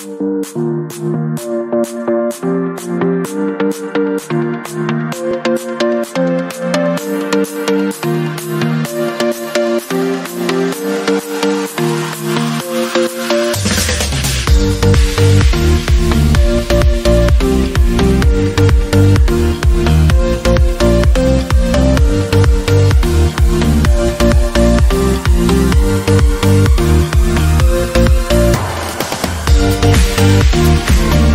Thank you. Thank